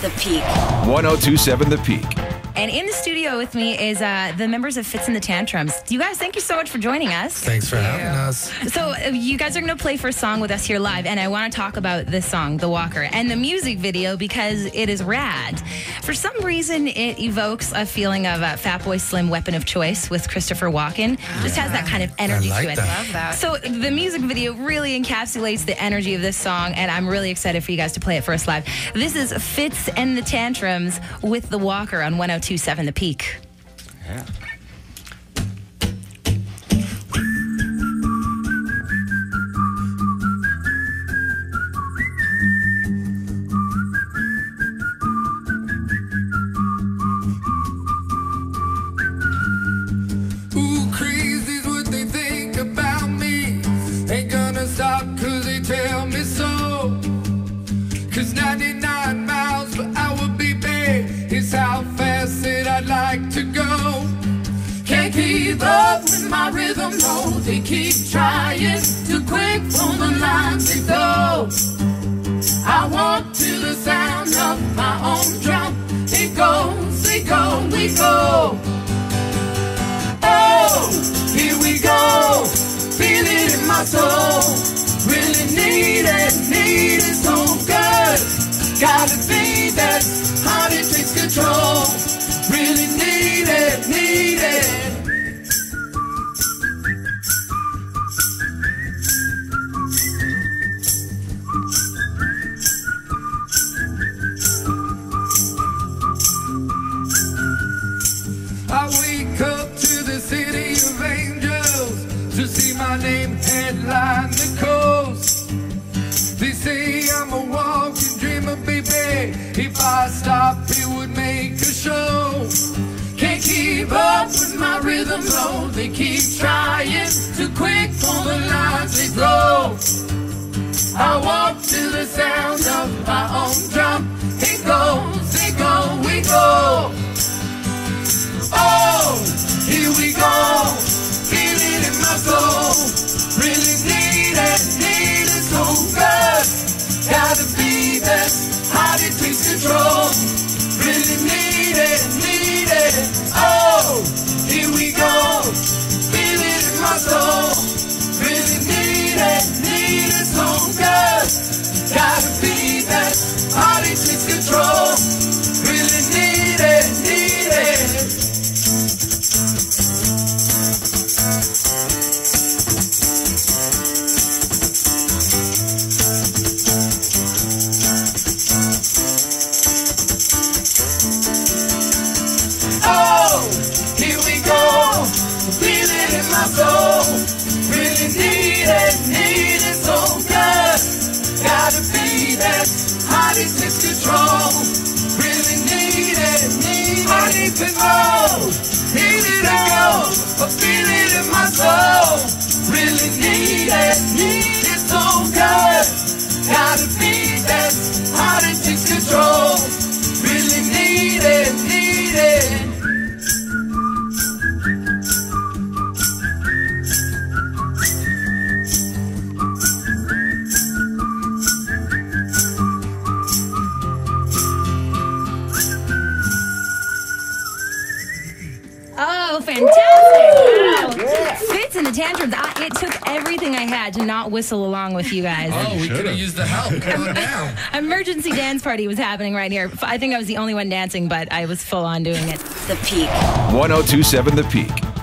The Peak. 1027 The Peak. And in the studio with me is uh, the members of Fitz and the Tantrums. You guys, thank you so much for joining us. Thanks for having us. So uh, you guys are going to play for a song with us here live, and I want to talk about this song, "The Walker," and the music video because it is rad. For some reason, it evokes a feeling of uh, Fatboy Slim, "Weapon of Choice" with Christopher Walken. Just has that kind of energy like to it. that. Love that. So the music video really encapsulates the energy of this song, and I'm really excited for you guys to play it for us live. This is Fitz and the Tantrums with "The Walker" on 102.7 The Peak. Ooh, no, they keep trying. to quick for the lines they throw. I walk too the sound of my own drum. It goes, it go, we go. Oh, here we go. Feel it in my soul. Really need it, need it so good. Gotta be that heart it takes control. Really the coast. They say I'm a walking dreamer, baby. If I stop, it would make a show. Can't keep up with my rhythm, no. They keep trying, too quick for the lines they throw. Control. Really need it, need it. Oh, It takes control. Tantrums. I, it took everything I had to not whistle along with you guys. Oh, oh we could have used the help. Come on down. Emergency dance party was happening right here. I think I was the only one dancing, but I was full on doing it. The Peak. 1027 The Peak.